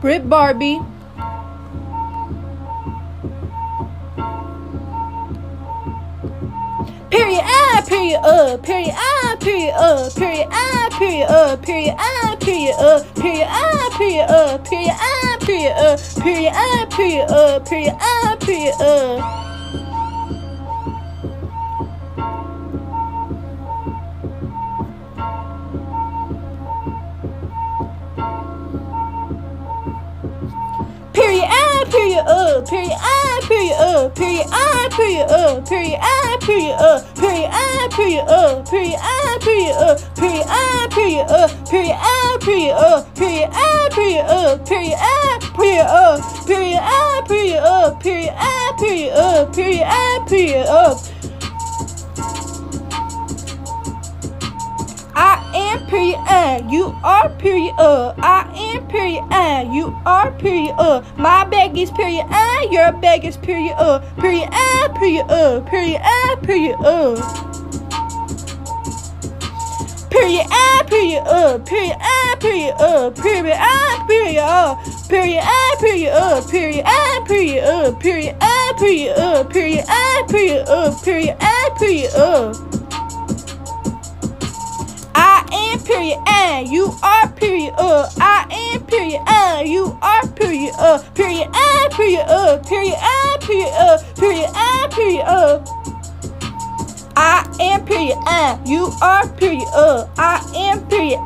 Britt Barbie. Period I period uh period I period uh period I period uh period I period uh period I period uh period I period uh period I period uh period I period uh period uh period I period uh period I period uh period I period uh period I period uh period I period uh period I period uh period I period uh period I period uh period I period uh period I period uh period uh, you are period uh, I am period uh, you are period uh, my bag is period uh, your bag is period uh, period uh, period uh, period uh, period uh. Period ah period uh period ah period uh period ah period uh period ah period uh period ah period uh period ah period uh period ah period uh period period period and you are period uh I am period and you are period uh period I period uh period I period uh period I period uh. I am period and you are period uh I am period